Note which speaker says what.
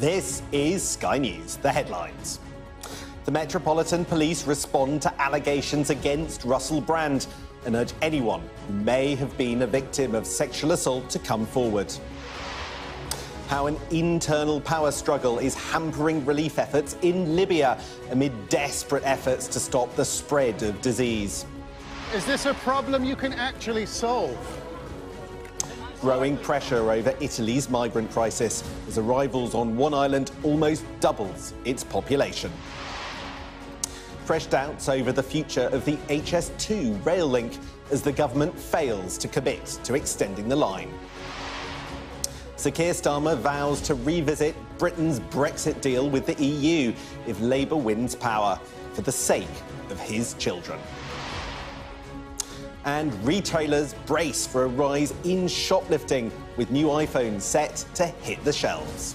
Speaker 1: This is Sky News, the headlines. The Metropolitan Police respond to allegations against Russell Brand and urge anyone who may have been a victim of sexual assault to come forward. How an internal power struggle is hampering relief efforts in Libya amid desperate efforts to stop the spread of disease.
Speaker 2: Is this a problem you can actually solve?
Speaker 1: Growing pressure over Italy's migrant crisis as arrivals on one island almost doubles its population. Fresh doubts over the future of the HS2 rail link as the government fails to commit to extending the line. Sir Keir Starmer vows to revisit Britain's Brexit deal with the EU if Labour wins power for the sake of his children and retailers brace for a rise in shoplifting with new iPhones set to hit the shelves.